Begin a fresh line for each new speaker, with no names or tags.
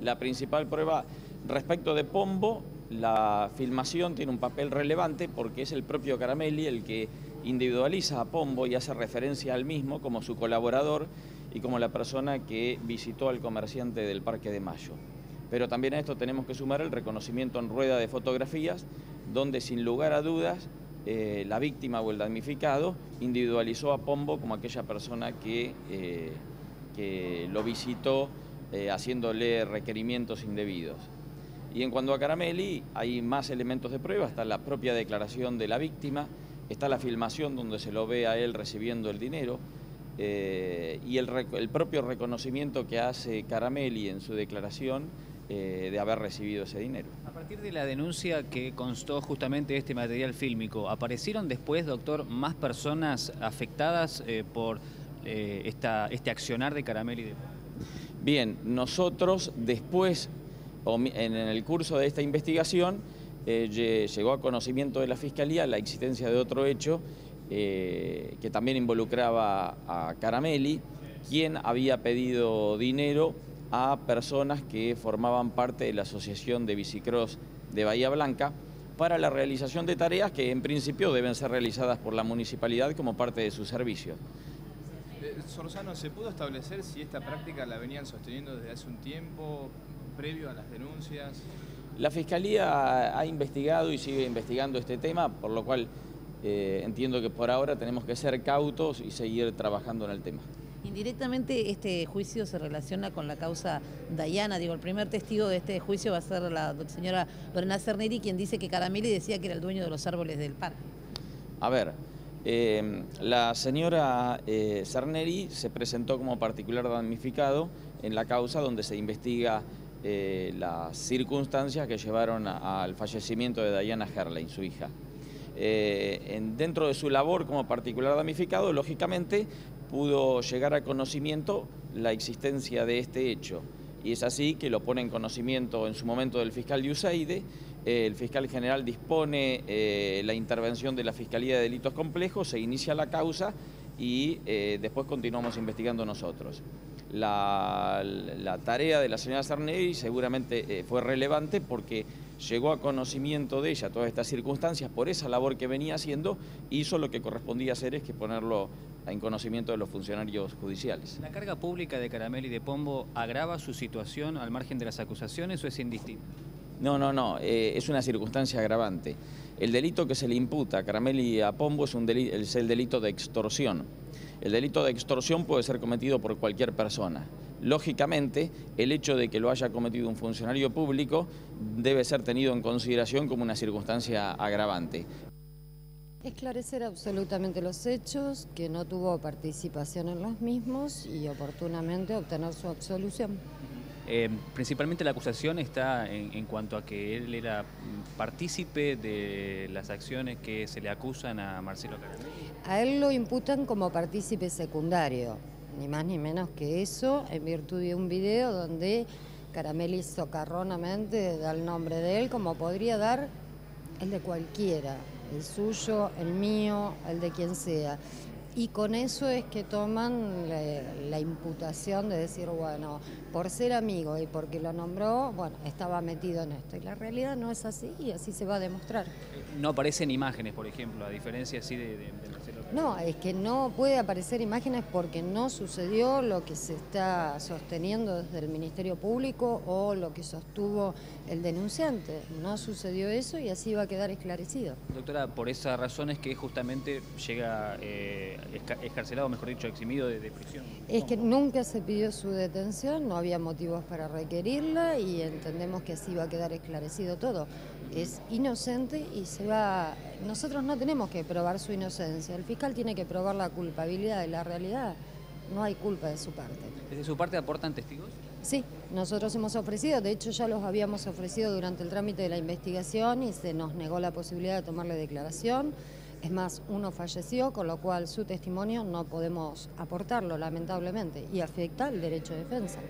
la principal prueba respecto de Pombo, la filmación tiene un papel relevante porque es el propio Caramelli el que individualiza a Pombo y hace referencia al mismo como su colaborador y como la persona que visitó al comerciante del Parque de Mayo. Pero también a esto tenemos que sumar el reconocimiento en rueda de fotografías, donde sin lugar a dudas eh, la víctima o el damnificado individualizó a Pombo como aquella persona que, eh, que lo visitó eh, haciéndole requerimientos indebidos. Y en cuanto a Caramelli, hay más elementos de prueba, está la propia declaración de la víctima, está la filmación donde se lo ve a él recibiendo el dinero, y el, propio reconocimiento que hace Caramelli en su declaración eh, de haber recibido ese dinero.
A partir de la denuncia que constó justamente este material fílmico, ¿aparecieron después, doctor, más personas afectadas eh, por eh, este accionar de Caramelli?
Bien, nosotros después, en el curso de esta investigación, llegó a conocimiento de la Fiscalía la existencia de otro hecho que también involucraba a Caramelli, quien había pedido dinero a personas que formaban parte de la Asociación de Bicicross de Bahía Blanca para la realización de tareas que en principio deben ser realizadas por la municipalidad como parte de su servicio.
Eh, Sorzano, ¿se pudo establecer si esta práctica la venían sosteniendo desde hace un tiempo, previo a las denuncias?
La Fiscalía ha investigado y sigue investigando este tema, por lo cual eh, entiendo que por ahora tenemos que ser cautos y seguir trabajando en el tema.
Indirectamente este juicio se relaciona con la causa Dayana. Digo, el primer testigo de este juicio va a ser la señora Lorena Cerneri, quien dice que Caramelli decía que era el dueño de los árboles del parque.
A ver, eh, la señora eh, Cerneri se presentó como particular damnificado en la causa donde se investiga eh, las circunstancias que llevaron al fallecimiento de Diana Herley, su hija. dentro de su labor como particular damnificado, lógicamente pudo llegar a conocimiento la existencia de este hecho. Y es así que lo pone en conocimiento en su momento del fiscal de USAIDE. El fiscal general dispone eh, la intervención de la Fiscalía de Delitos Complejos, se inicia la causa y eh, después continuamos investigando nosotros. La, tarea de la señora Sarney seguramente eh, fue relevante porque llegó a conocimiento de ella todas estas circunstancias por esa labor que venía haciendo, hizo lo que correspondía hacer es que ponerlo en conocimiento de los funcionarios judiciales.
¿La carga pública de Caramel y de Pombo agrava su situación al margen de las acusaciones o es indistinto?
No, no, no, eh, es una circunstancia agravante. El delito que se le imputa a Caramel y a Pombo es, un es el delito de extorsión. El delito de extorsión puede ser cometido por cualquier persona. Lógicamente, el hecho de que lo haya cometido un funcionario público debe ser tenido en consideración como una circunstancia agravante.
Esclarecer absolutamente los hechos, que no tuvo participación en los mismos y oportunamente obtener su absolución.
Eh, principalmente la acusación está en, cuanto a que él era partícipe de las acciones que se le acusan a Marcelo Caramelli.
A él lo imputan como partícipe secundario, ni más ni menos que eso, en virtud de un video donde Caramelli socarronamente da el nombre de él, como podría dar el de cualquiera, el suyo, el mío, el de quien sea. Y con eso es que toman la, imputación de decir, bueno, por ser amigo y porque lo nombró, bueno, estaba metido en esto. Y la realidad no es así y así se va a demostrar.
No aparecen imágenes, por ejemplo, a diferencia así de, de,
No, es que no puede aparecer imágenes porque no sucedió lo que se está sosteniendo desde el Ministerio Público o lo que sostuvo el denunciante. No sucedió eso y así va a quedar esclarecido.
Doctora, por esa razón es que justamente llega... Eh, escarcelado, mejor dicho, eximido de, prisión.
Es que nunca se pidió su detención, no había motivos para requerirla y entendemos que así va a quedar esclarecido todo. Es inocente y se va... Nosotros no tenemos que probar su inocencia, el fiscal tiene que probar la culpabilidad de la realidad. No hay culpa de su parte.
¿Desde su parte aportan testigos?
Sí, nosotros hemos ofrecido, de hecho ya los habíamos ofrecido durante el trámite de la investigación y se nos negó la posibilidad de tomarle declaración. Es más, uno falleció, con lo cual su testimonio no podemos aportarlo, lamentablemente, y afecta el derecho de defensa.